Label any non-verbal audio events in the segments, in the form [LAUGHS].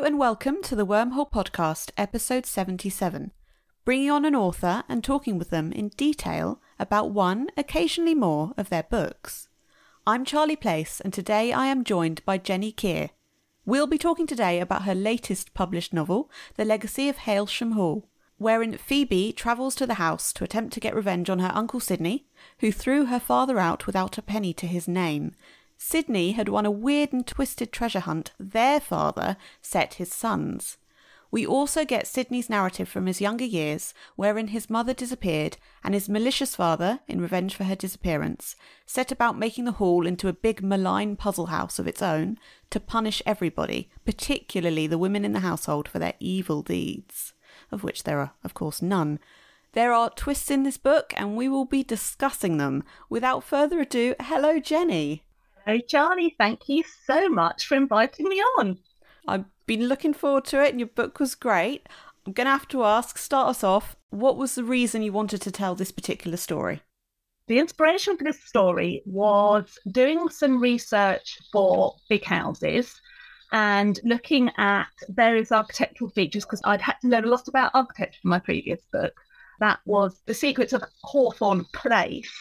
Hello and welcome to the Wormhole Podcast, episode 77, bringing on an author and talking with them in detail about one, occasionally more, of their books. I'm Charlie Place, and today I am joined by Jenni Keer. We'll be talking today about her latest published novel, The Legacy of Halesham Hall, wherein Phoebe travels to the house to attempt to get revenge on her uncle Sidney, who threw her father out without a penny to his name, Sidney had won a weird and twisted treasure hunt their father set his sons. We also get Sidney's narrative from his younger years, wherein his mother disappeared and his malicious father, in revenge for her disappearance, set about making the hall into a big malign puzzle house of its own to punish everybody, particularly the women in the household, for their evil deeds, of which there are, of course, none. There are twists in this book, and we will be discussing them. Without further ado, hello, Jenni. Hello, Charlie. Thank you so much for inviting me on. I've been looking forward to it, and your book was great. I'm going to have to ask, start us off, what was the reason you wanted to tell this particular story? The inspiration for this story was doing some research for big houses and looking at various architectural features because I'd had to learn a lot about architecture from my previous book. That was The Secrets of Hawthorne Place.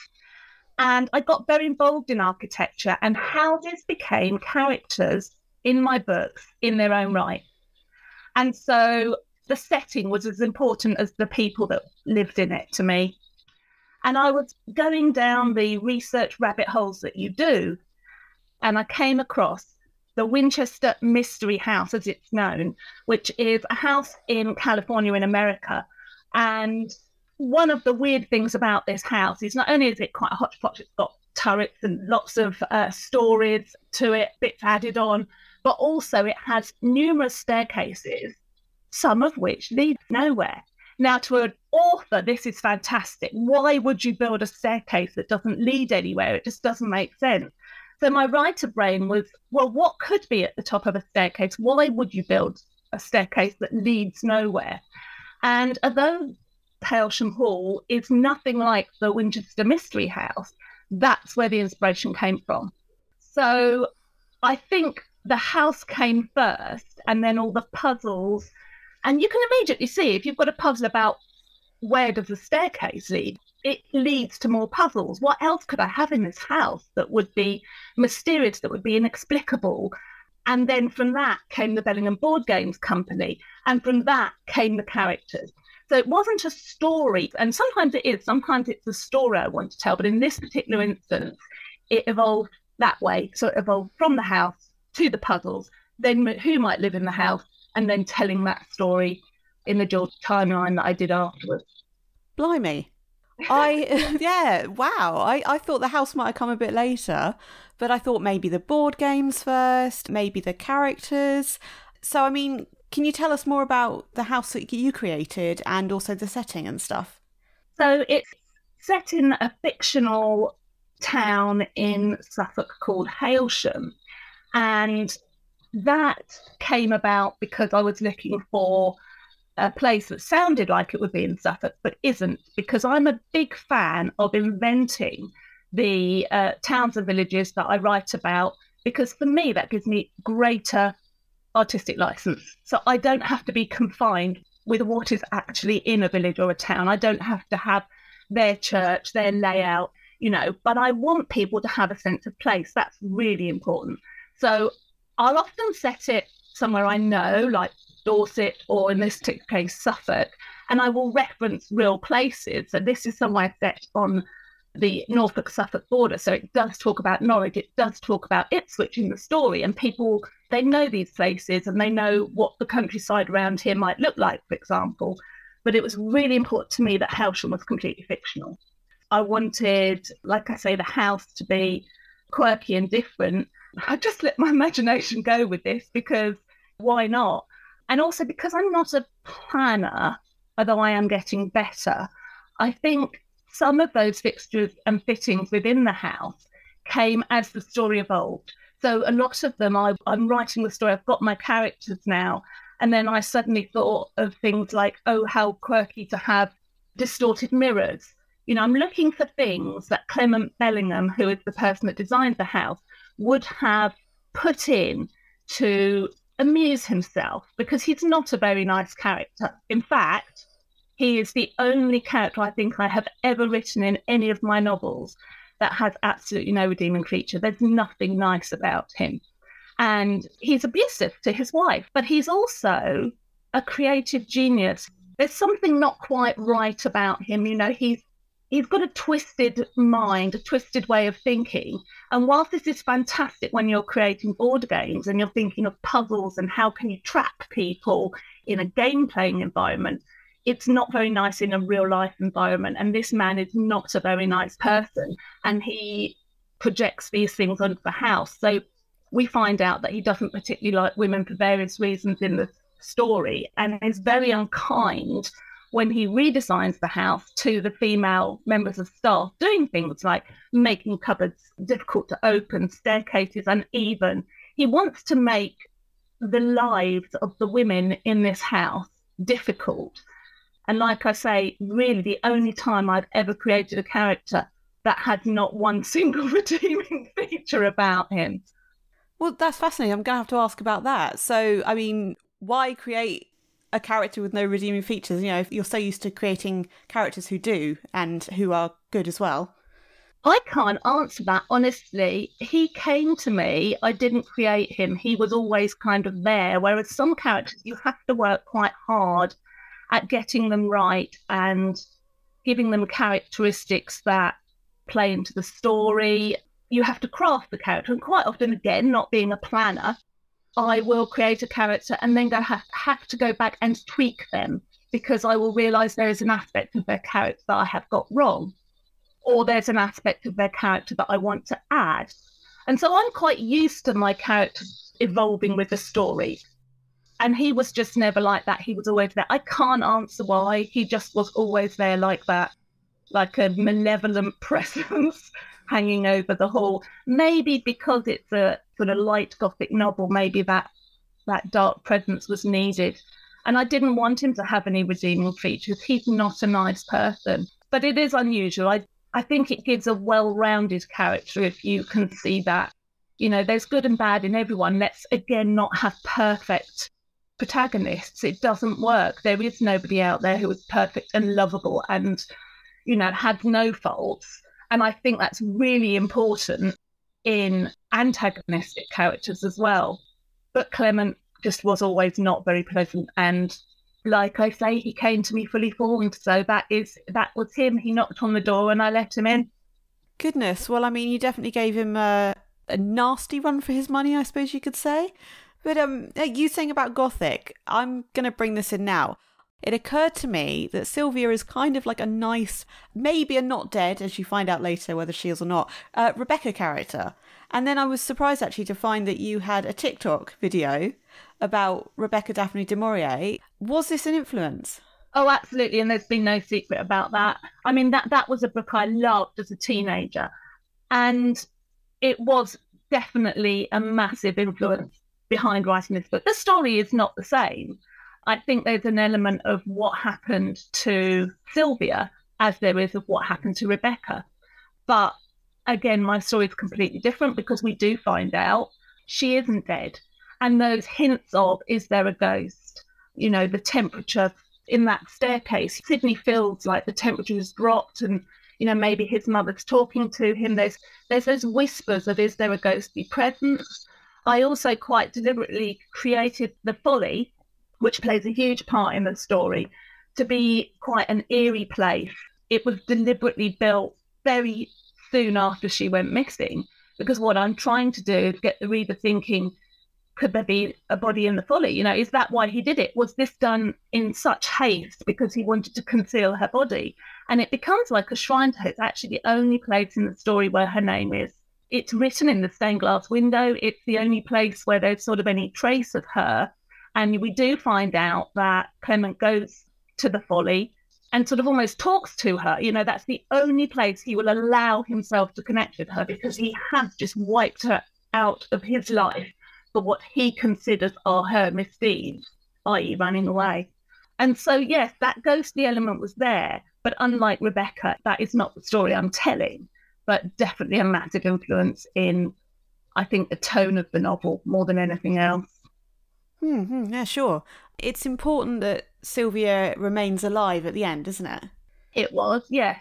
And I got very involved in architecture, and houses became characters in my books in their own right. And so the setting was as important as the people that lived in it to me. And I was going down the research rabbit holes that you do, and I came across the Winchester Mystery House, as it's known, which is a house in California in America. And one of the weird things about this house is not only is it quite a hodgepodge, it's got turrets and lots of uh, stories to it, bits added on, but also it has numerous staircases, some of which lead nowhere. Now, to an author, this is fantastic. Why would you build a staircase that doesn't lead anywhere? It just doesn't make sense. So, my writer brain was, well, what could be at the top of a staircase? Why would you build a staircase that leads nowhere? And although Halesham Hall is nothing like the Winchester Mystery House. That's where the inspiration came from. So I think the house came first and then all the puzzles. And you can immediately see if you've got a puzzle about where does the staircase lead, it leads to more puzzles. What else could I have in this house that would be mysterious, that would be inexplicable? And then from that came the Bellingham Board Games Company. And from that came the characters. So it wasn't a story, and sometimes it is, sometimes it's a story I want to tell, but in this particular instance, it evolved that way. So it evolved from the house to the puzzles, then who might live in the house, and then telling that story in the dual timeline that I did afterwards. Blimey. I [LAUGHS] yeah, wow. I, I thought the house might have come a bit later, but I thought maybe the board games first, maybe the characters. So I mean, can you tell us more about the house that you created and also the setting and stuff? So it's set in a fictional town in Suffolk called Halesham. And that came about because I was looking for a place that sounded like it would be in Suffolk, but isn't, because I'm a big fan of inventing the uh, towns and villages that I write about, because for me, that gives me greater artistic license. Hmm. So I don't have to be confined with what is actually in a village or a town. I don't have to have their church, their layout, you know, but I want people to have a sense of place. That's really important. So I'll often set it somewhere I know, like Dorset or in this case, Suffolk, and I will reference real places. So this is somewhere set on the Norfolk Suffolk border. So it does talk about Norwich, it does talk about Ipswich in the story, and people they know these places and they know what the countryside around here might look like, for example. But it was really important to me that Halesham was completely fictional. I wanted, like I say, the house to be quirky and different. I just let my [LAUGHS] imagination go with this because why not? And also because I'm not a planner, although I am getting better, I think some of those fixtures and fittings within the house came as the story evolved. So a lot of them, I, I'm writing the story, I've got my characters now. And then I suddenly thought of things like, oh, how quirky to have distorted mirrors. You know, I'm looking for things that Clement Bellingham, who is the person that designed the house, would have put in to amuse himself because he's not a very nice character. In fact, he is the only character I think I have ever written in any of my novels that has absolutely no redeeming feature. There's nothing nice about him. And he's abusive to his wife, but he's also a creative genius. There's something not quite right about him. You know, he's he's got a twisted mind, a twisted way of thinking. And whilst this is fantastic when you're creating board games and you're thinking of puzzles and how can you trap people in a game playing environment, it's not very nice in a real life environment. And this man is not a very nice person. And he projects these things onto the house. So we find out that he doesn't particularly like women for various reasons in the story and is very unkind when he redesigns the house to the female members of staff, doing things like making cupboards difficult to open, staircases uneven. He wants to make the lives of the women in this house difficult. And like I say, really the only time I've ever created a character that had not one [LAUGHS] single redeeming feature about him. Well, that's fascinating. I'm going to have to ask about that. So, I mean, why create a character with no redeeming features. You know, if you're so used to creating characters who do and who are good as well. I can't answer that honestly. He came to me, I didn't create him. He was always kind of there. Whereas some characters, you have to work quite hard at getting them right and giving them characteristics that play into the story. You have to craft the character. And quite often, again, not being a planner, I will create a character and then go have, have to go back and tweak them because I will realize there is an aspect of their character that I have got wrong, or there's an aspect of their character that I want to add. And so I'm quite used to my character evolving with the story. And he was just never like that. He was always there. I can't answer why. He just was always there like that, like a malevolent [LAUGHS] presence hanging over the hall. Maybe because it's a sort of light gothic novel, maybe that that dark presence was needed. And I didn't want him to have any redeeming features. He's not a nice person. But it is unusual. I I think it gives a well-rounded character if you can see that. You know, there's good and bad in everyone. Let's again not have perfect protagonists. It doesn't work. There is nobody out there who is perfect and lovable and, you know, had no faults. And I think that's really important in antagonistic characters as well. But Clement just was always not very pleasant. And like I say, he came to me fully formed. So that is that was him. He knocked on the door and I let him in. Goodness. Well, I mean, you definitely gave him a, a nasty run for his money, I suppose you could say. But um, you saying about Gothic, I'm going to bring this in now. It occurred to me that Sylvia is kind of like a nice, maybe a not dead, as you find out later whether she is or not, uh, Rebecca character. And then I was surprised actually to find that you had a TikTok video about Rebecca Daphne du Maurier. Was this an influence? Oh, absolutely. And there's been no secret about that. I mean, that, that was a book I loved as a teenager. And it was definitely a massive influence behind writing this book. The story is not the same, I think there's an element of what happened to Sylvia as there is of what happened to Rebecca. But again, my story is completely different because we do find out she isn't dead. And those hints of, is there a ghost? You know, the temperature in that staircase. Sidney feels like the temperature has dropped and, you know, maybe his mother's talking to him. There's there's those whispers of is there a ghostly presence? I also quite deliberately created the folly which plays a huge part in the story, to be quite an eerie place. It was deliberately built very soon after she went missing, because what I'm trying to do is get the reader thinking, could there be a body in the folly? You know, is that why he did it? Was this done in such haste because he wanted to conceal her body? And it becomes like a shrine to her. It's actually the only place in the story where her name is. It's written in the stained glass window. It's the only place where there's sort of any trace of her. And we do find out that Clement goes to the folly and sort of almost talks to her. You know, that's the only place he will allow himself to connect with her because he has just wiped her out of his life for what he considers are her misdeeds, i.e., running away. And so, yes, that ghostly element was there. But unlike Rebecca, that is not the story I'm telling, but definitely a massive influence in, I think, the tone of the novel more than anything else. Mm-hmm, yeah, sure. It's important that Sylvia remains alive at the end, isn't it? It was, yes.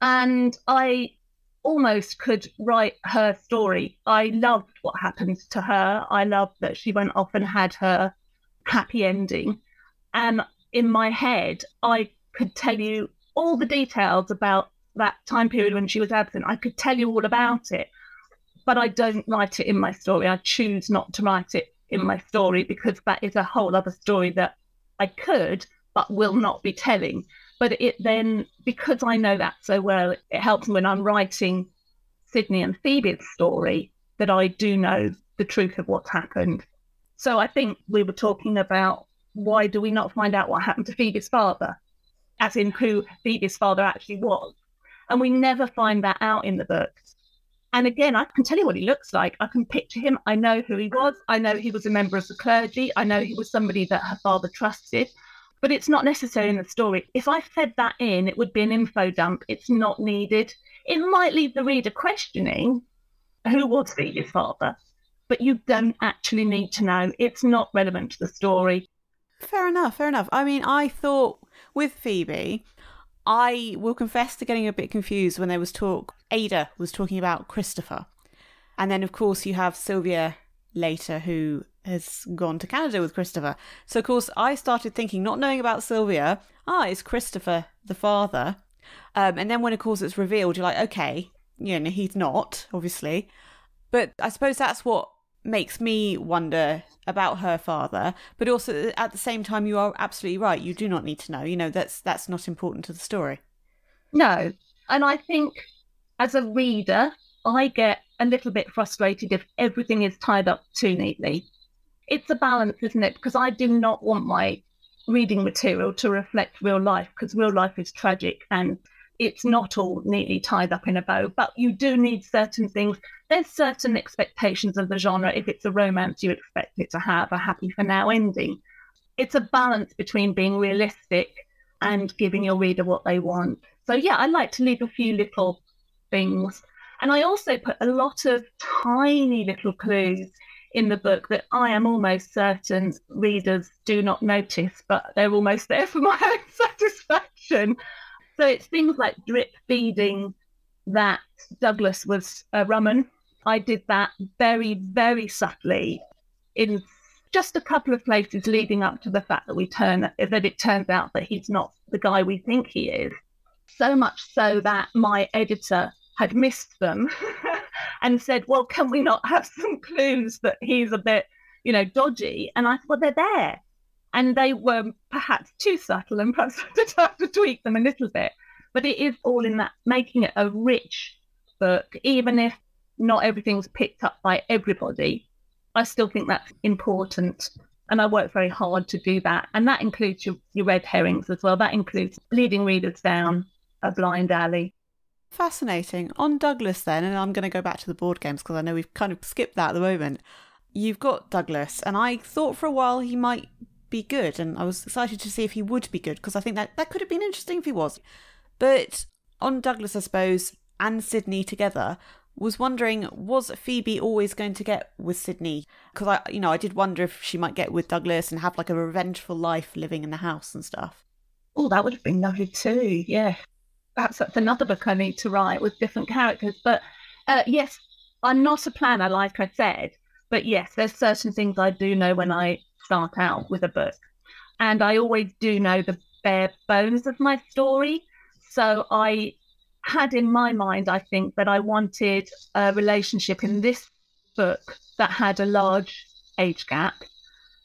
And I almost could write her story. I loved what happened to her. I loved that she went off and had her happy ending. And in my head, I could tell you all the details about that time period when she was absent. I could tell you all about it, but I don't write it in my story. I choose not to write it in my story because that is a whole other story that I could but will not be telling. But it then, because I know that so well, it helps when I'm writing Sidney and Phoebe's story that I do know the truth of what's happened. So I think we were talking about why do we not find out what happened to Phoebe's father, as in who Phoebe's father actually was. And we never find that out in the book. And again, I can tell you what he looks like. I can picture him. I know who he was. I know he was a member of the clergy. I know he was somebody that her father trusted but it's not necessary in the story. If I fed that in, it would be an info dump. It's not needed. It might leave the reader questioning who was Phoebe's father, but you don't actually need to know. It's not relevant to the story. Fair enough, fair enough. I mean, I thought with Phoebe, I will confess to getting a bit confused when there was talk. Ada was talking about Christopher. And then, of course, you have Sylvia later who has gone to Canada with Christopher. So, of course, I started thinking, not knowing about Sylvia, ah, it's Christopher, the father. Um, and then when, of course, it's revealed, you're like, okay, you know, he's not, obviously. But I suppose that's what makes me wonder about her father. But also, at the same time, you are absolutely right. You do not need to know. You know, that's that's not important to the story. No, and I think as a reader, I get a little bit frustrated if everything is tied up too neatly it's a balance, isn't it? Because I do not want my reading material to reflect real life because real life is tragic and it's not all neatly tied up in a bow, but you do need certain things. There's certain expectations of the genre. If it's a romance, you expect it to have a happy for now ending. It's a balance between being realistic and giving your reader what they want. So, yeah, I like to leave a few little things. And I also put a lot of tiny little clues in the book that I am almost certain readers do not notice, but they're almost there for my [LAUGHS] own satisfaction. So it's things like drip feeding that Douglas was uh, a rumman. I did that very, very subtly in just a couple of places leading up to the fact that we turn that it turns out that he's not the guy we think he is. So much so that my editor had missed them [LAUGHS] and said, Well, can we not have some clues that he's a bit, you know, dodgy? And I thought, Well, they're there. And they were perhaps too subtle and perhaps [LAUGHS] I did have to tweak them a little bit. But it is all in that making it a rich book, even if not everything's picked up by everybody. I still think that's important. And I work very hard to do that. And that includes your, your red herrings as well. That includes leading readers down a blind alley. Fascinating. On Douglas, then, and I'm going to go back to the board games because I know we've kind of skipped that at the moment. You've got Douglas, and I thought for a while he might be good, and I was excited to see if he would be good because I think that that could have been interesting if he was. But on Douglas, I suppose, and Sidney together, was wondering was Phoebe always going to get with Sidney? Because I, you know, I did wonder if she might get with Douglas and have like a revengeful life living in the house and stuff. Oh, that would have been lovely too. Yeah perhaps that's another book I need to write with different characters. But uh, yes, I'm not a planner, like I said. But yes, there's certain things I do know when I start out with a book. And I always do know the bare bones of my story. So I had in my mind, I think, that I wanted a relationship in this book that had a large age gap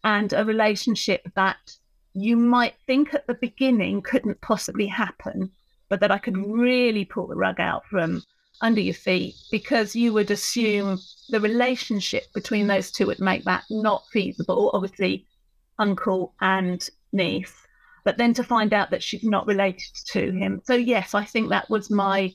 and a relationship that you might think at the beginning couldn't possibly happen but that I could really pull the rug out from under your feet because you would assume the relationship between those two would make that not feasible. Obviously, uncle and niece, but then to find out that she's not related to him. So yes, I think that was my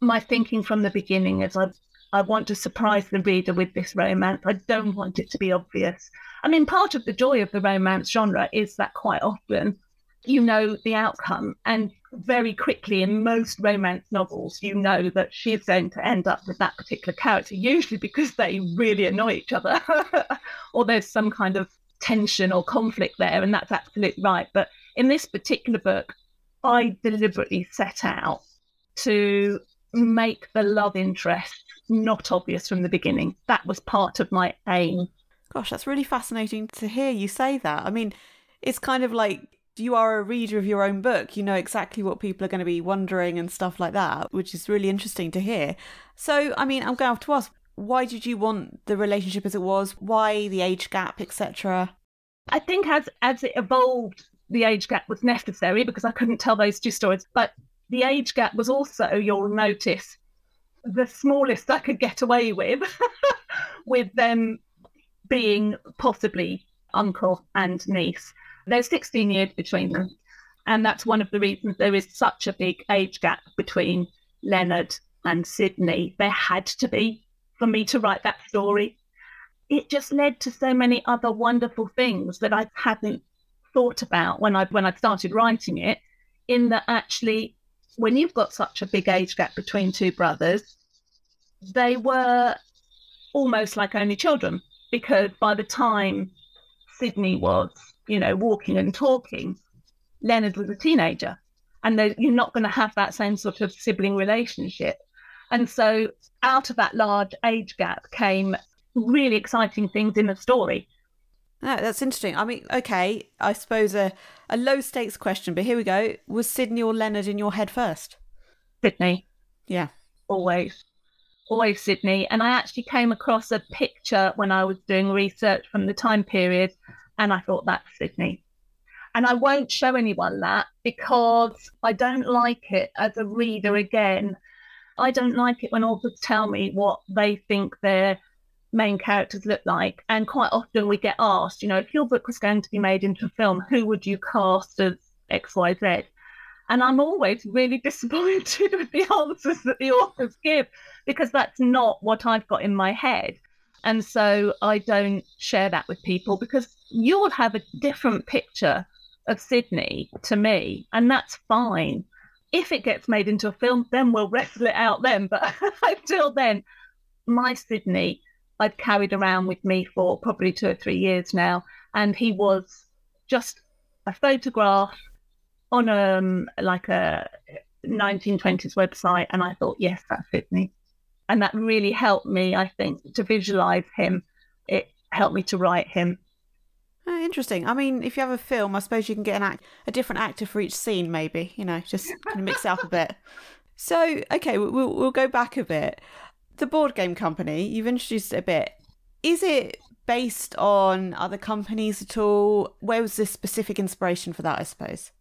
my thinking from the beginning. As I I want to surprise the reader with this romance. I don't want it to be obvious. I mean, part of the joy of the romance genre is that quite often you know the outcome. And very quickly in most romance novels, you know that she's going to end up with that particular character, usually because they really annoy each other [LAUGHS] or there's some kind of tension or conflict there, and that's absolutely right. But in this particular book, I deliberately set out to make the love interest not obvious from the beginning. That was part of my aim. Gosh, that's really fascinating to hear you say that. I mean, it's kind of like you are a reader of your own book. You know exactly what people are going to be wondering and stuff like that, which is really interesting to hear. So, I mean, I'm going to have to ask why did you want the relationship as it was? Why the age gap, etc.? I think as as it evolved, the age gap was necessary because I couldn't tell those two stories. But the age gap was also, you'll notice, the smallest I could get away with, [LAUGHS] with them being possibly uncle and niece. There's 16 years between them. And that's one of the reasons there is such a big age gap between Leonard and Sidney. There had to be for me to write that story. It just led to so many other wonderful things that I hadn't thought about when I when I started writing it. In that actually, when you've got such a big age gap between two brothers, they were almost like only children because by the time Sidney was you know, walking and talking, Leonard was a teenager. And you're not going to have that same sort of sibling relationship. And so out of that large age gap came really exciting things in the story. Oh, that's interesting. I mean, okay, I suppose a, a low stakes question, but here we go. Was Sidney or Leonard in your head first? Sidney. Yeah. Always. Always Sidney. And I actually came across a picture when I was doing research from the time period and I thought, that's Sidney. And I won't show anyone that because I don't like it as a reader again. I don't like it when authors tell me what they think their main characters look like. And quite often we get asked, you know, if your book was going to be made into a film, who would you cast as XYZ? And I'm always really [LAUGHS] disappointed with the answers that the authors give because that's not what I've got in my head. And so I don't share that with people because you'll have a different picture of Sidney to me, and that's fine. If it gets made into a film, then we'll wrestle it out then. But [LAUGHS] until then, my Sidney, I've carried around with me for probably two or three years now, and he was just a photograph on um like a 1920s website, and I thought, yes, that's Sidney and that really helped me i think to visualize him. It helped me to write him. Oh, interesting. I mean if you have a film i suppose you can get an act a different actor for each scene maybe you know just kind of mix it up a bit. So okay we'll, we'll go back a bit. The board game company you've introduced it a bit. Is it based on other companies at all? Where was this specific inspiration for that i suppose?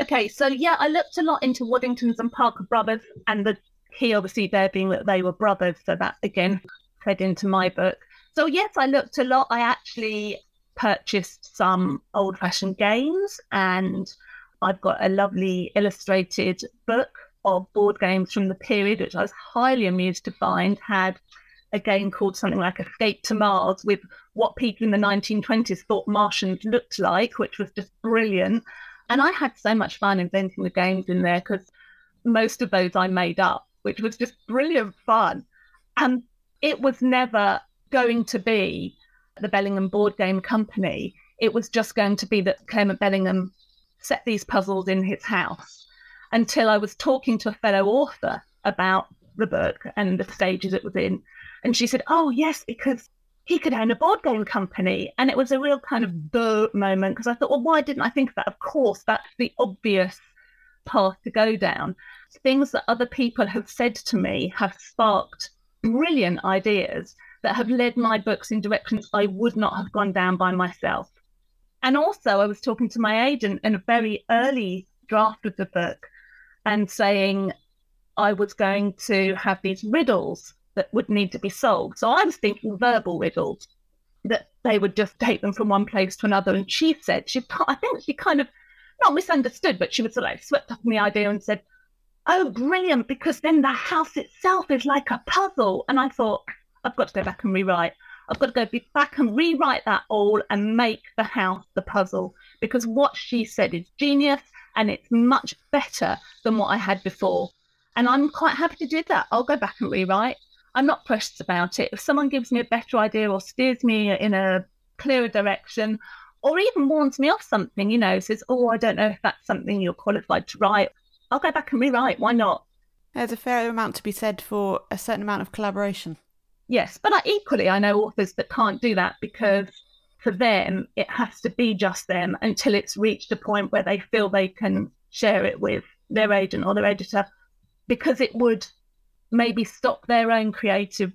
Okay, so yeah, I looked a lot into Waddingtons and Parker Brothers and the he obviously there being that they were brothers, so that again fed into my book. So yes, I looked a lot. I actually purchased some old fashioned games and I've got a lovely illustrated book of board games from the period, which I was highly amused to find had a game called something like Escape to Mars with what people in the 1920s thought Martians looked like, which was just brilliant. And I had so much fun inventing the games in there because most of those I made up which was just brilliant fun. And it was never going to be the Bellingham Board Game Company. It was just going to be that Clement Bellingham set these puzzles in his house until I was talking to a fellow author about the book and the stages it was in. And she said, Oh, yes, because he could own a board game company. And it was a real kind of duh moment because I thought, well, why didn't I think of that? Of course, that's the obvious path to go down things that other people have said to me have sparked brilliant ideas that have led my books in directions I would not have gone down by myself. And also, I was talking to my agent in a very early draft of the book and saying I was going to have these riddles that would need to be solved. So I was thinking verbal riddles that they would just take them from one place to another. And she said, she, I think she kind of not misunderstood, but she was sort of like swept up in the idea and said, oh, brilliant, because then the house itself is like a puzzle. And I thought, I've got to go back and rewrite. I've got to go back and rewrite that all and make the house the puzzle because what she said is genius and it's much better than what I had before. And I'm quite happy to do that. I'll go back and rewrite. I'm not precious about it. If someone gives me a better idea or steers me in a clearer direction, or even warns me off something, you know, says, Oh, I don't know if that's something you're qualified to write. I'll go back and rewrite. Why not? There's a fair amount to be said for a certain amount of collaboration. Yes, but I, equally, I know authors that can't do that because for them, it has to be just them until it's reached a point where they feel they can share it with their agent or their editor because it would maybe stop their own creative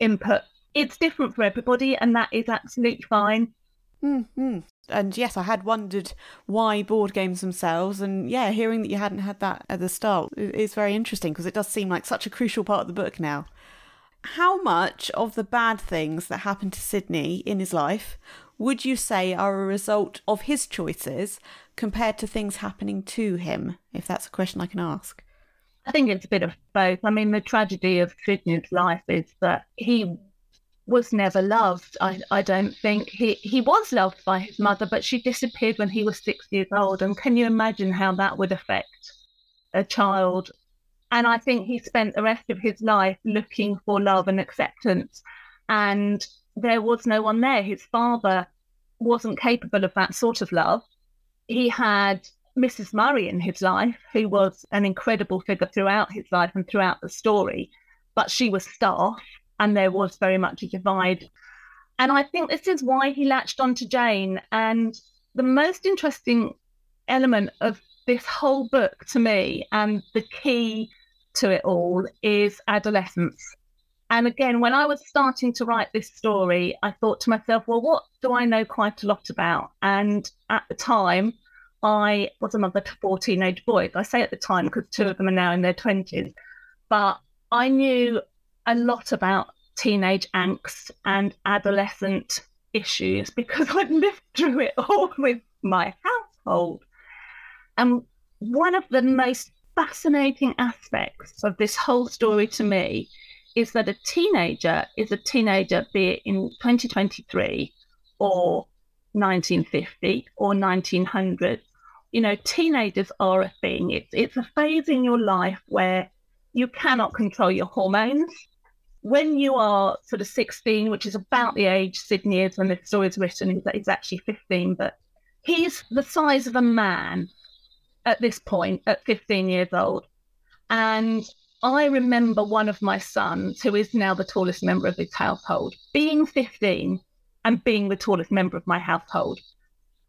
input. It's different for everybody, and that is absolutely fine. Mm-hmm. And yes, I had wondered why board games themselves, and yeah, hearing that you hadn't had that at the start is very interesting because it does seem like such a crucial part of the book now. How much of the bad things that happened to Sidney in his life would you say are a result of his choices compared to things happening to him? If that's a question I can ask. I think it's a bit of both. I mean, the tragedy of Sidney's life is that he was never loved. I, I don't think he, he was loved by his mother, but she disappeared when he was six years old. And can you imagine how that would affect a child? And I think he spent the rest of his life looking for love and acceptance. And there was no one there. His father wasn't capable of that sort of love. He had Mrs. Murray in his life, who was an incredible figure throughout his life and throughout the story, but she was staff and there was very much a divide. And I think this is why he latched on to Jane. And the most interesting element of this whole book to me, and the key to it all, is adolescence. And again, when I was starting to write this story, I thought to myself, well, what do I know quite a lot about? And at the time, I was a mother to four teenage boys. I say at the time because two of them are now in their 20s. But I knew a lot about teenage angst and adolescent issues because [LAUGHS] I'd lived through it all with my household. And one of the most fascinating aspects of this whole story to me is that a teenager is a teenager, be it in 2023 or 1950 or 1900. You know, teenagers are a thing. It's it's a phase in your life where you cannot control your hormones. When you are sort of 16, which is about the age Sidney is when the story is written, he's actually 15, but he's the size of a man at this point, at 15 years old. And I remember one of my sons, who is now the tallest member of his household, being 15 and being the tallest member of my household.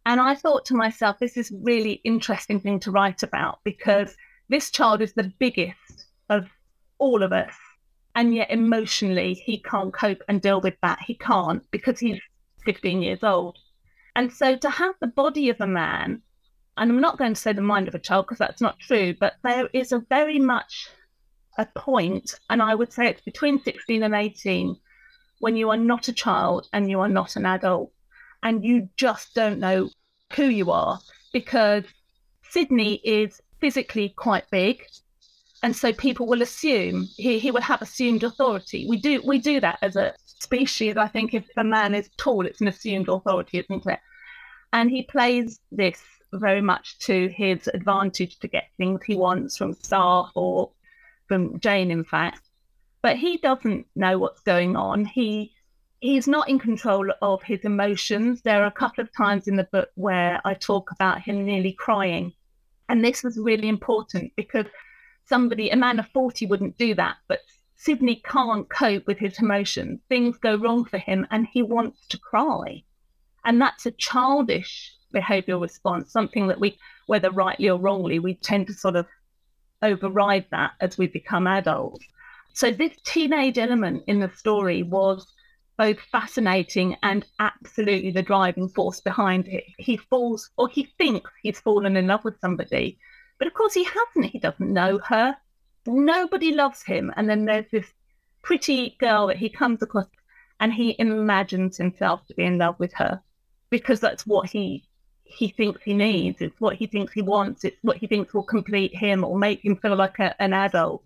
And I thought to myself, this is really interesting thing to write about because this child is the biggest of all of us. And yet mm-hmm. emotionally, he can't cope and deal with that. He can't because he's 15 years old. And so to have the body of a man, and I'm not going to say the mind of a child because that's not true, but there is a very much a point, and I would say it's between 16 and 18, when you are not a child and you are not an adult, and you just don't know who you are because Sidney is physically quite big and so people will assume he, he will have assumed authority. We do we do that as a species. I think if a man is tall, it's an assumed authority, isn't it? And he plays this very much to his advantage to get things he wants from staff or from Jane, in fact. But he doesn't know what's going on. He he's not in control of his emotions. There are a couple of times in the book where I talk about him nearly crying. And this was really important because somebody, a man of 40, wouldn't do that. But Sidney can't cope with his emotions. Things go wrong for him and he wants to cry. And that's a childish behavioral response, something that we, whether rightly or wrongly, we tend to sort of override that as we become adults. So, this teenage element in the story was both fascinating and absolutely the driving force behind it. He falls, or he thinks he's fallen in love with somebody, but of course, he hasn't. He doesn't know mm. her. Nobody loves him. And then there's this pretty girl that he comes across and he imagines himself to be in love with her because that's what he he thinks he needs. It's what he thinks he wants. It's what he thinks will complete him or make him feel like a, an adult.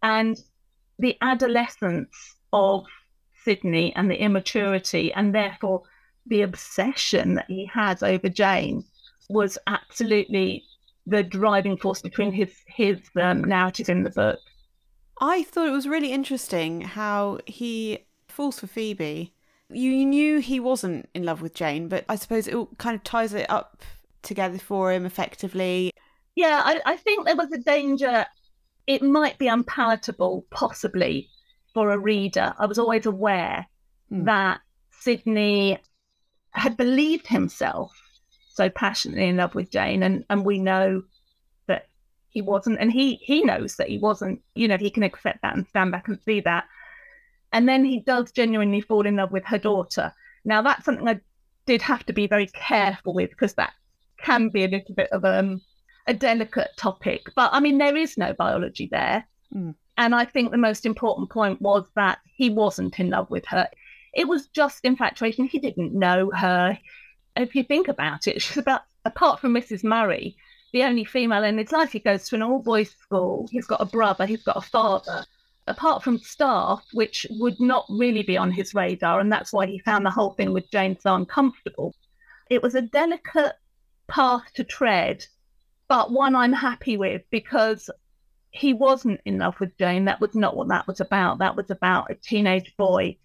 And the adolescence of Sidney and the immaturity and therefore the obsession that he has over Jane was absolutely the driving force between his his um, narrative in the book. I thought it was really interesting how he falls for Phoebe You knew he wasn't in love with Jane, but I suppose it all kind of ties it up together for him effectively. Yeah, I, I think there was a danger. It might be unpalatable, possibly, for a reader. I was always aware Hmm. that Sidney had believed himself so passionately in love with Jane, and, and we know that he wasn't, and he he knows that he wasn't. You know, he can accept that and stand back and see that. And then he does genuinely fall in love with her daughter. Now that's something I did have to be very careful with because that can be a little bit of um, a delicate topic. But I mean, there is no biology there. Mm. And I think the most important point was that he wasn't in love with her. It was just infatuation. He didn't know her. If you think about it, she's about, apart from Mrs. Murray, the only female in his life. He goes to an all boys school. He's got a brother. He's got a father. Apart from staff, which would not really be on his radar. And that's why he found the whole thing with Jane so uncomfortable. It was a delicate path to tread, but one I'm happy with because he wasn't in love with Jane. That was not what that was about. That was about a teenage boy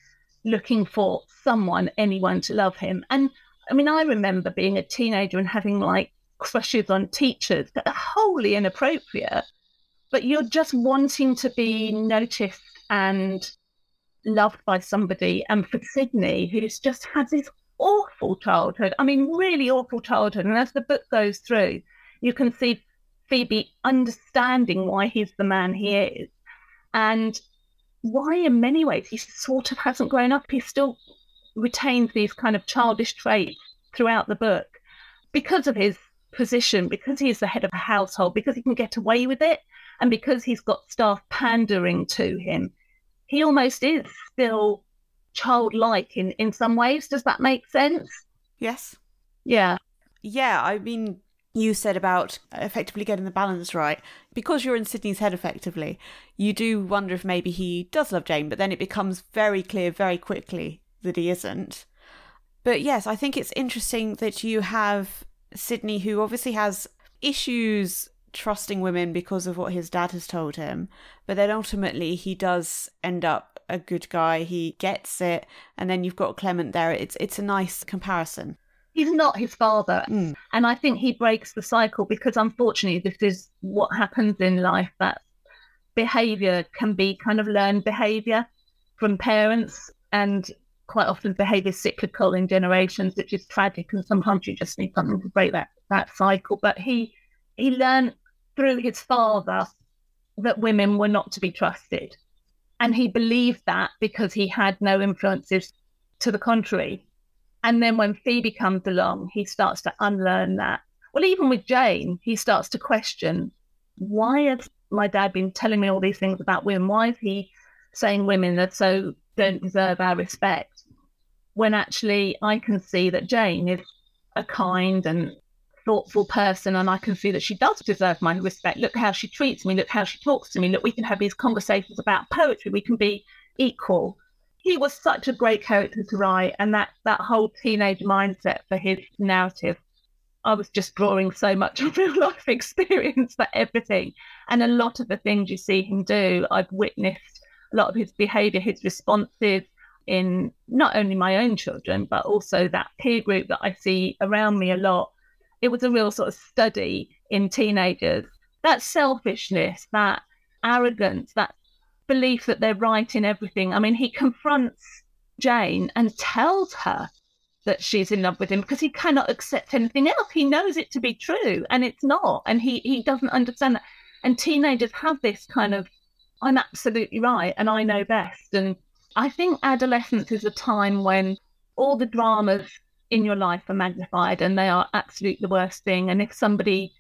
looking for someone, anyone to love him. And I mean, I remember being a teenager and having like crushes on teachers that are wholly inappropriate, but you're just wanting to be noticed and loved by somebody. And for Sidney, who's just had this awful childhood, I mean, really awful childhood. And as the book goes through, you can see Phoebe understanding why he's the man he is. And why, in many ways, he sort of hasn't grown up. He's still retains these kind of childish traits throughout the book because of his position, because he's the head of a household, because he can get away with it, and because he's got staff pandering to him. He almost is still childlike in, in some ways. Does that make sense? Yes. Yeah. Yeah, I mean, you said about effectively getting the balance right. Because you're in Sidney's head effectively, you do wonder if maybe he does love Jane, but then it becomes very clear very quickly that he isn't. But yes, I think it's interesting that you have Sidney, who obviously has issues trusting women because of what his dad has told him, but then ultimately he does end up a good guy. He gets it, and then you've got Clement there. It's it's a nice comparison. He's not his father. Mm. And I think he breaks the cycle because unfortunately, this is what happens in life that behavior can be kind of learned behavior from parents. And quite often, behavior cyclical in generations, which is tragic. And sometimes you just need something to break that, that cycle. But he, he learned through his father that women were not to be trusted. And he believed that because he had no influences to the contrary. And then when Phoebe comes along, he starts to unlearn that. Well, even with Jane, he starts to question why has my dad been telling me all these things about women? Why is he saying women that so don't deserve our respect? When actually I can see that Jane is a kind and thoughtful person and I can see that she does deserve my respect. Look how she treats me, look how she talks to me, look, we can have these conversations about poetry, we can be equal he was such a great character to write, and that that whole teenage mindset for his narrative. I was just drawing so much [LAUGHS] of real life experience for everything, and a lot of the things you see him do, I've witnessed a lot of his behaviour, his responses in not only my own children, but also that peer group that I see around me a lot. It was a real sort of study in teenagers. That selfishness, that arrogance, that belief that they're right in everything. I mean, he confronts Jane and tells her that she's in love with him because he cannot accept anything else. He knows it to be true and it's not. And he, he doesn't understand that. And teenagers have this kind of, I'm absolutely right and I know best. And I think adolescence is a time when all the dramas in your life are magnified and they are absolutely the worst thing. And if somebody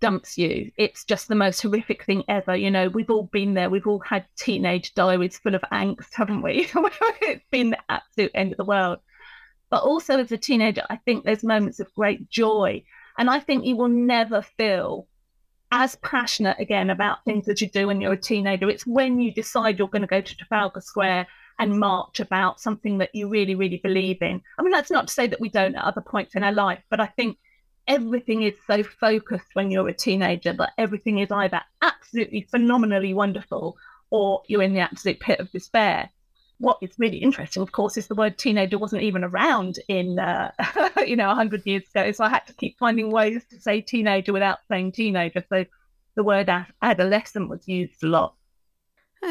dumps you. It's just the most horrific thing ever. You know, we've all been there. We've all had teenage diaries full of angst, [LAUGHS] haven't we? [LAUGHS] it's been the absolute end of the world. But also as a teenager, I think there's moments of great joy. And I think you will never feel as passionate again about things as you do when you're a teenager. It's when you decide you're going to go to Trafalgar Square and march about something that you really, really believe in. I mean, that's not to say that we don't at other points in our life, but I think everything is so focused when you're a teenager that everything is either absolutely phenomenally wonderful or you're in the absolute pit of despair. what is really interesting, of course, is the word teenager wasn't even around in, uh, [LAUGHS] you know, 100 years ago. So I had to keep finding ways to say teenager without saying teenager. So the word adolescent was used a lot.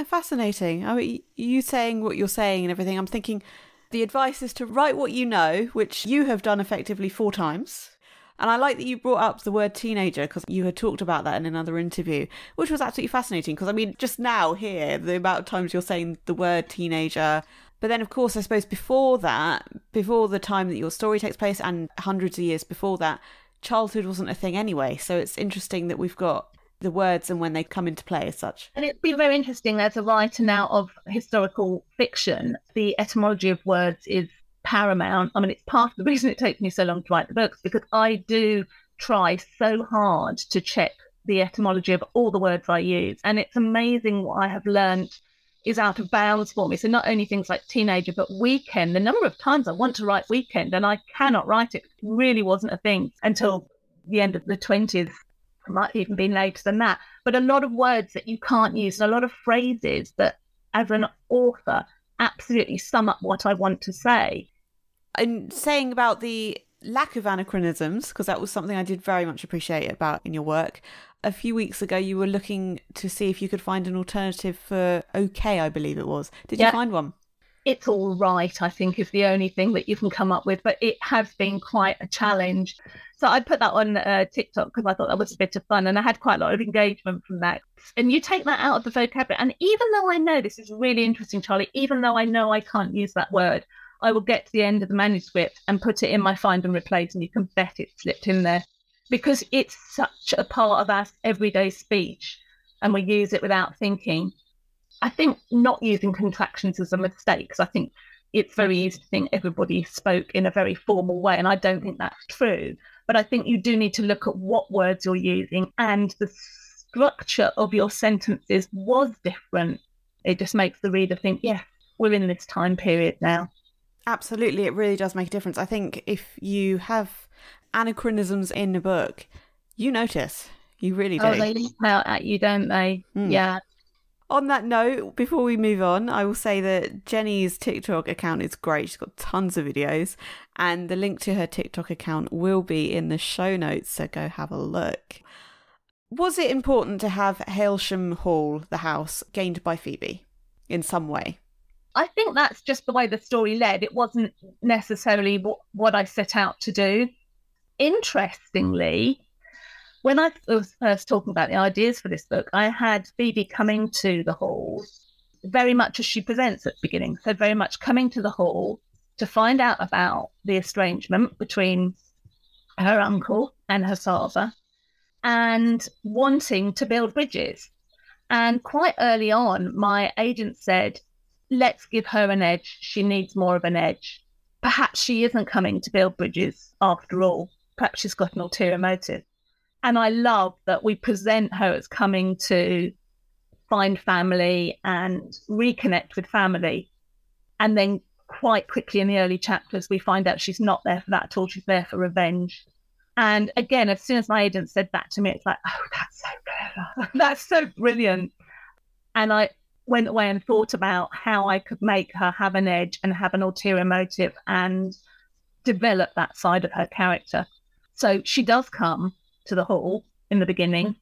Fascinating. I mean, you saying what you're saying and everything, I'm thinking the advice is to write what you know, which you have done effectively four times. And I like that you brought up the word teenager because you had talked about that in another interview, which was absolutely fascinating. Because I mean, just now here, the amount of times you're saying the word teenager. But then, of course, I suppose before that, before the time that your story takes place and hundreds of years before that, childhood wasn't a thing anyway. So it's interesting that we've got the words and when they come into play as such. And it's been very interesting as a writer now of historical fiction. The etymology of words is paramount. I mean, it's part of the reason it takes me so long to write the books because I do try so hard to check the etymology of all the words I use. And it's amazing what I have learned is out of bounds for me. So not only things like teenager, but weekend. The number of times I want to write weekend and I cannot write it. Really wasn't a thing until the end of the 20s. Might even be later than that. But a lot of words that you can't use, and a lot of phrases that as an author absolutely sum up what I want to say and saying about the lack of anachronisms, because that was something I did very much appreciate about in your work. A few weeks ago, you were looking to see if you could find an alternative for OK, I believe it was. Did yeah. you find one? It's all right, I think, is the only thing that you can come up with, but it has been quite a challenge. So I put that on uh, TikTok because I thought that was a bit of fun and I had quite a lot of engagement from that. And you take that out of the vocabulary. And even though I know this is really interesting, Charlie, even though I know I can't use that word, I will get to the end of the manuscript and put it in my find and replace, and you can bet it slipped in there because it's such a part of our everyday speech and we use it without thinking. I think not using contractions is a mistake because I think it's very easy to think everybody spoke in a very formal way, and I don't think that's true. But I think you do need to look at what words you're using and the structure of your sentences was different. It just makes the reader think, yeah, we're in this time period now. Absolutely, it really does make a difference. I think if you have anachronisms in a book, you notice. You really do. Oh, they leap out at you, don't they? Mm. Yeah. On that note, before we move on, I will say that Jenni's TikTok account is great. She's got tons of videos, and the link to her TikTok account will be in the show notes, so go have a look. Was it important to have Halesham Hall, the house, gained by Phoebe in some way? I think that's just the way the story led. It wasn't necessarily what, what I set out to do. Interestingly, when I was first talking about the ideas for this book, I had Phoebe coming to the hall very much as she presents at the beginning. So, very much coming to the hall to find out about the estrangement between her uncle and her father and wanting to build bridges. And quite early on, my agent said, let's give her an edge. She needs more of an edge. Perhaps she isn't coming to build bridges after all. Perhaps she's got an ulterior motive. And I love that we present her as coming to find family and reconnect with family. And then quite quickly in the early chapters, we find out she's not there for that at all. She's there for revenge. And again, as soon as my agent said that to me, it's like, oh, that's so clever. [LAUGHS] that's so brilliant. And I went away and thought about how I could make her have an edge and have an ulterior motive and develop that side of her character. So she does come to the hall in the beginning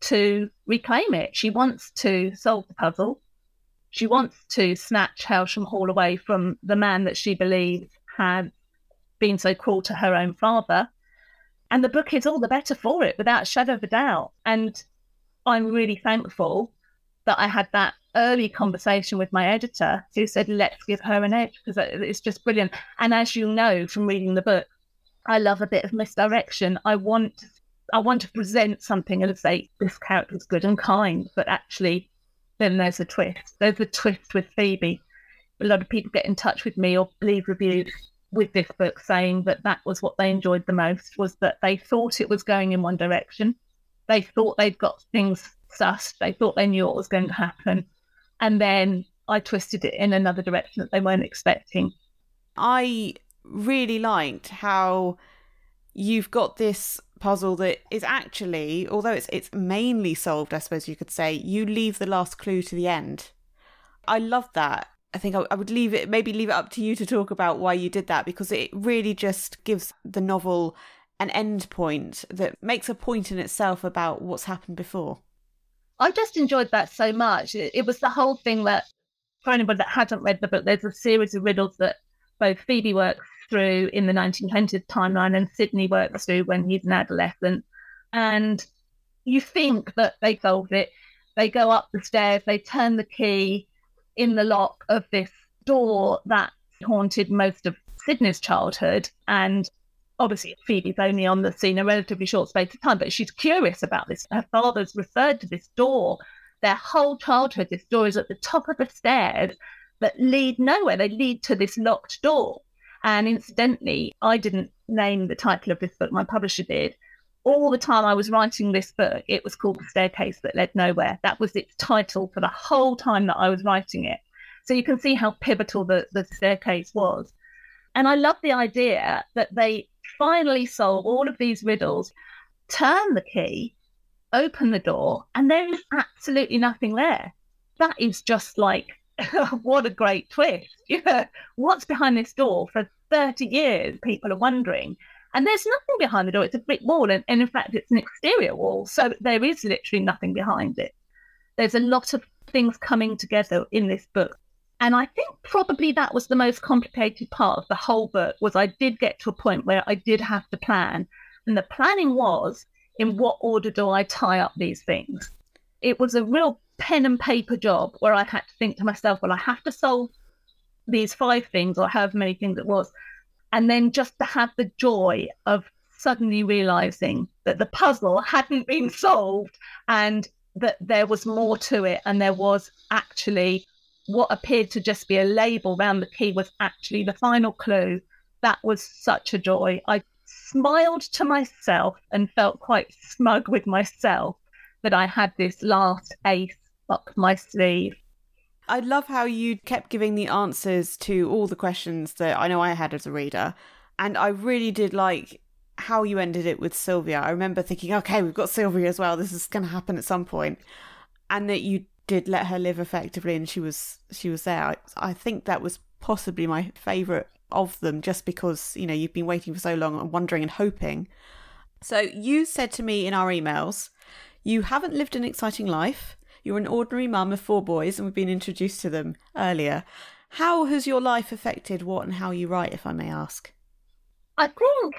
to reclaim it. She wants to solve the puzzle. She wants to snatch Halesham Hall away from the man that she believes had been so cruel to her own father. And the book is all the better for it, without a shadow of a doubt. And I'm really thankful that I had that early conversation with my editor who said, let's give her an edge because it's just brilliant. And as you know from reading the book, I love a bit of misdirection. I want I want to present something and say this character is good and kind, but actually then there's a twist. There's a twist with Phoebe. A lot of people get in touch with me or leave reviews with this book saying that that was what they enjoyed the most was that they thought it was going in one direction. They thought they'd got things sussed. They thought they knew what was going to happen and then I twisted it in another direction that they weren't expecting. I really liked how you've got this puzzle that is actually, although it's it's mainly solved, I suppose you could say, you leave the last clue to the end. I love that. I think I, I would leave it, maybe leave it up to you to talk about why you did that because it really just gives the novel an end point that makes a point in itself about what's happened before. I just enjoyed that so much. It, it was the whole thing that, for anybody that hasn't read the book, there's a series of riddles that both Phoebe works through in the 1920s timeline and Sidney works through when he's an adolescent. And you think that they solved it. They go up the stairs, they turn the key in the lock of this door that haunted most of Sidney's childhood. And obviously, Phoebe's only on the scene a relatively short space of time, but she's curious about this. Her father's referred to this door their whole childhood. This door is at the top of the stairs that lead nowhere. They lead to this locked door. And incidentally, I didn't name the title of this book, my publisher did. All the time I was writing this book, it was called The Staircase That Led Nowhere. That was its title for the whole time that I was writing it. So you can see how pivotal the, the staircase was. And I love the idea that they finally solve all of these riddles, turn the key, open the door, and there is absolutely nothing there. That is just like [LAUGHS] what a great twist. [LAUGHS] What's behind this door for 30 years? People are wondering. And there's nothing behind the door. It's a brick wall. And, and in fact, it's an exterior wall. So there is literally nothing behind it. There's a lot of things coming together in this book. And I think probably that was the most complicated part of the whole book was I did get to a point where I did have to plan. And the planning was in what order do I tie up these things? It was a real pen and paper job where I had to think to myself, well, I have to solve these five things or however many things it was. And then just to have the joy of suddenly realizing that the puzzle hadn't been solved and that there was more to it and there was actually what appeared to just be a label around the key was actually the final clue. That was such a joy. I smiled to myself and felt quite smug with myself that I had this last ace up my sleeve. I love how you kept giving the answers to all the questions that I know I had as a reader. And I really did like how you ended it with Sylvia. I remember thinking, okay, we've got Sylvia as well. This is going to happen at some point. And that you did let her live effectively and she was she was there. I, I think that was possibly my favorite of them just because, you know, you've been waiting for so long and wondering and hoping. So you said to me in our emails, you haven't lived an exciting life. You're an ordinary mum of four boys, and we've been introduced to them earlier. How has your life affected what and how you write, if I may ask? I think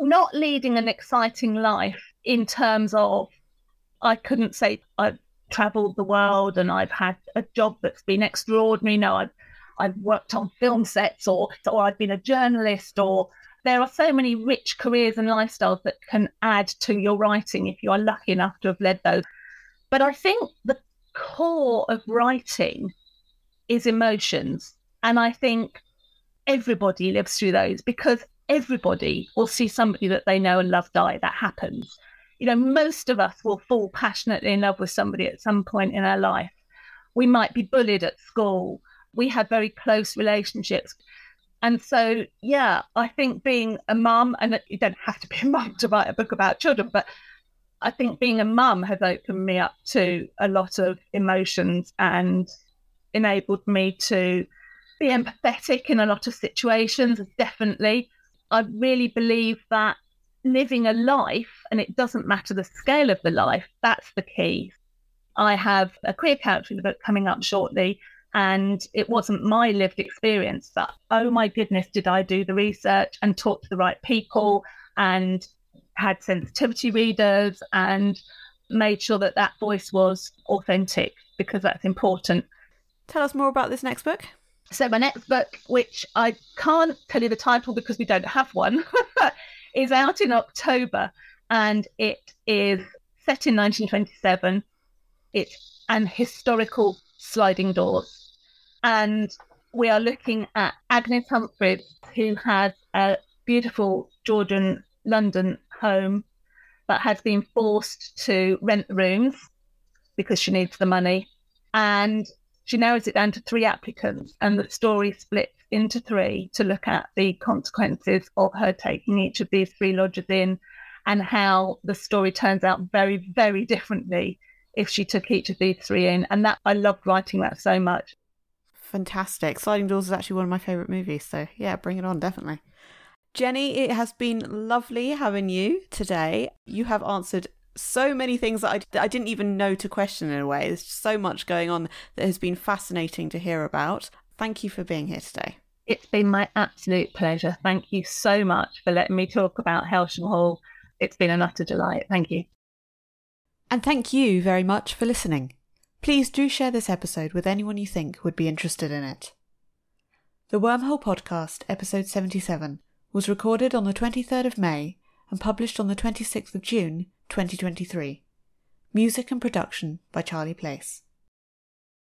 not leading an exciting life in terms of, I couldn't say I've traveled the world and I've had a job that's been extraordinary. No, I've, I've worked on film sets or, or I've been a journalist or there are so many rich careers and lifestyles that can add to your writing if you are lucky enough to have led those. But I think the core of writing is emotions. And I think everybody lives through those because everybody will see somebody that they know and love die. That happens. You know, most of us will fall passionately in love with somebody at some point in our life. We might be bullied at school. We have very close relationships. And so, yeah, I think being a mum, and you don't have to be a mum to write a book about children, but I think being a mum has opened me up to a lot of emotions and enabled me to be empathetic in a lot of situations. Definitely. I really believe that living a life, and it doesn't matter the scale of the life, that's the key. I have a in the book coming up shortly, and it wasn't my lived experience, but oh my goodness, did I do the research and talk to the right people and had sensitivity readers and made sure that that voice was authentic because that's important. Tell us more about this next book. So, my next book, which I can't tell you the title because we don't have one, [LAUGHS] is out in October and it is set in 1927. It's an historical sliding doors. And we are looking at Agnes Humphreys, who has a beautiful Georgian London home, but has been forced to rent the rooms because she needs the money. And she narrows it down to three applicants, and the story splits into three to look at the consequences of her taking each of these three lodgers in and how the story turns out very, very differently if she took each of these three in. And that I loved writing that so much. fantastic. Sliding Doors is actually one of my favourite movies, so yeah, bring it on, definitely. Jenni, it has been lovely having you today. You have answered so many things that I, that I didn't even know to question in a way. There's so much going on that has been fascinating to hear about. Thank you for being here today. It's been my absolute pleasure. Thank you so much for letting me talk about Halesham Hall. It's been an utter delight. Thank you. And thank you very much for listening. Please do share this episode with anyone you think would be interested in it. The Wormhole Podcast, episode 77, was recorded on the 23rd of May and published on the 26th of June 2023. Music and production by Charlie Place.